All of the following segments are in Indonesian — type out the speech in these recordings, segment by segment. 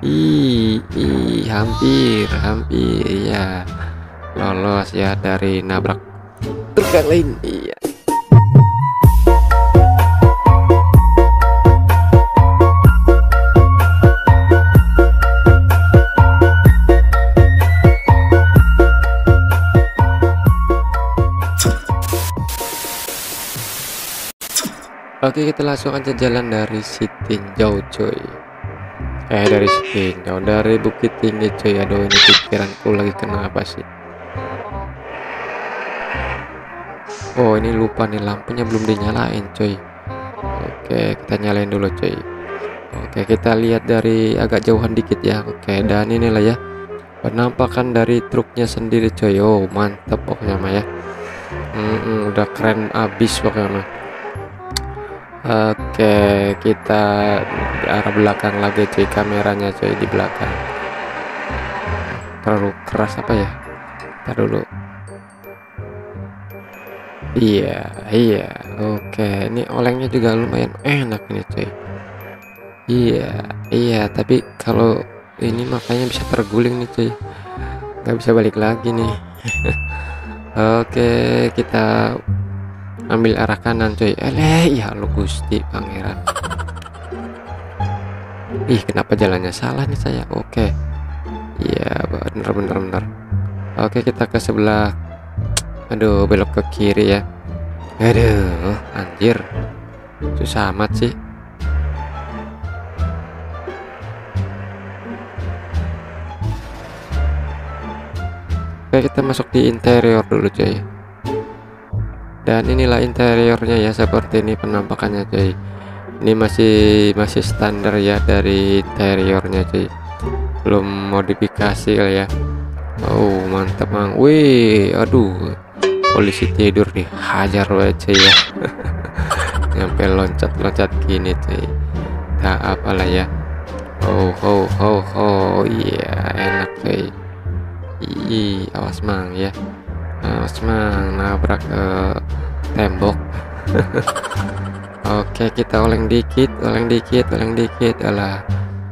Ih, ih, hampir, hampir, ya lolos ya dari nabrak truk yang lain. Iya. Oke kita langsung aja jalan dari Sitinjau coy Eh dari Sitinjau dari Bukit Tinggi coy Aduh ini pikiranku lagi kenapa sih? Oh ini lupa nih lampunya belum dinyalain coy Oke kita nyalain dulu coy Oke kita lihat dari agak jauhan dikit ya. Oke dan inilah ya Penampakan dari truknya sendiri coy Oh mantap pokoknya mah ya mm -mm, Udah keren abis pokoknya mah Oke, kita arah belakang lagi cuy kameranya cuy di belakang. Terlalu keras apa ya? Kita dulu. Iya, iya. Oke, ini olengnya juga lumayan enak ini cuy. Iya, iya, tapi kalau ini makanya bisa terguling nih cuy. Nggak bisa balik lagi nih. Oke, kita ambil arah kanan coy eleh ya lu gusti pangeran. Ih kenapa jalannya salah nih saya? Oke. Iya bener bener bener. Oke kita ke sebelah. Aduh belok ke kiri ya. Aduh anjir. Susah amat sih. Oke kita masuk di interior dulu coy dan inilah interiornya ya seperti ini penampakannya cuy ini masih masih standar ya dari interiornya cuy belum modifikasi kali ya. Oh mantap mang. Wih aduh. Polisi tidur nih. Hajar aja ya. Nyampe loncat-loncat gini cuy tak apalah ya. Oh oh oh oh iya enak cuy ih awas mang ya awas mang nabrak ke tembok. Oke kita oleng dikit oleng dikit oleng dikit. Alah.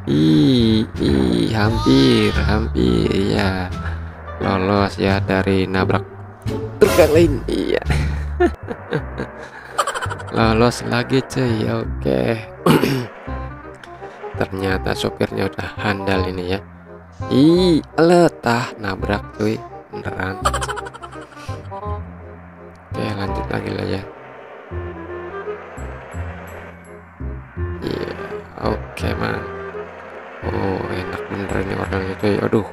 Ih, ih hampir hampir ya lolos ya dari nabrak truk yang lain. Iya. Lolos lagi cuy. Oke. Ternyata sopirnya udah handal ini ya. Ih letah nabrak cuy. Beneran oke lanjut lagi lah ya. Yeah, oke okay, man. Oh enak bener ini orangnya cuy. Aduh.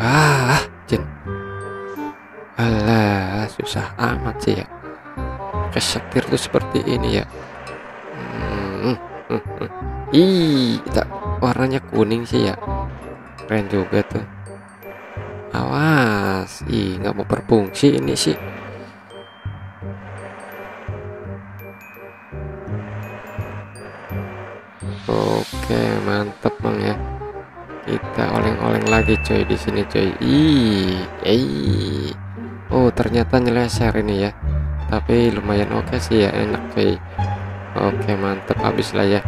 Ah jin. Alah susah amat sih ya. Kesetir tuh seperti ini ya. Hmm, hmm, hmm. ih tak warnanya kuning sih ya. Keren juga tuh. Awas. Ih nggak mau berfungsi ini sih Oke, mantep bang ya. Kita oleng-oleng lagi coy di sini coy. Ih, eh. Oh, ternyata nyeleser ini ya. Tapi lumayan oke sih ya, enak coy. Oke, mantep habis lah ya.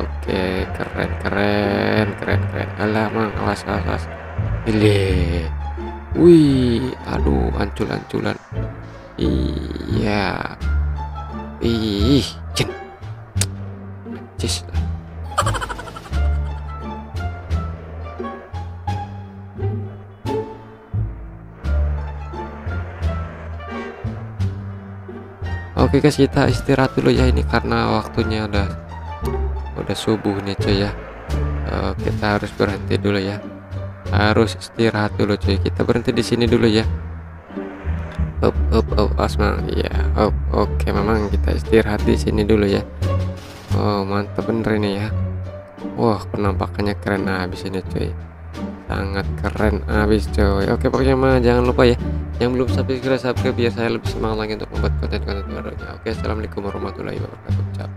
Oke, keren keren keren keren. Alah, mang, awas awas. awas. Wih, aduh, ancul-anculan. Iya. Ih, cen. Cis. Oke guys kita istirahat dulu ya. Ini karena waktunya udah udah subuh nih cuy ya. Uh, kita harus berhenti dulu ya. Harus istirahat dulu cuy. Kita berhenti di sini dulu ya. Up up up asma. Ya oke okay, memang kita istirahat di sini dulu ya oh mantap bener ini ya. Wah penampakannya keren habis ini cuy. Sangat keren habis coy oke pokoknya mah jangan lupa ya. Yang belum subscribe subscribe biar saya lebih semangat lagi untuk membuat konten-konten barunya oke assalamualaikum warahmatullahi wabarakatuh. Cap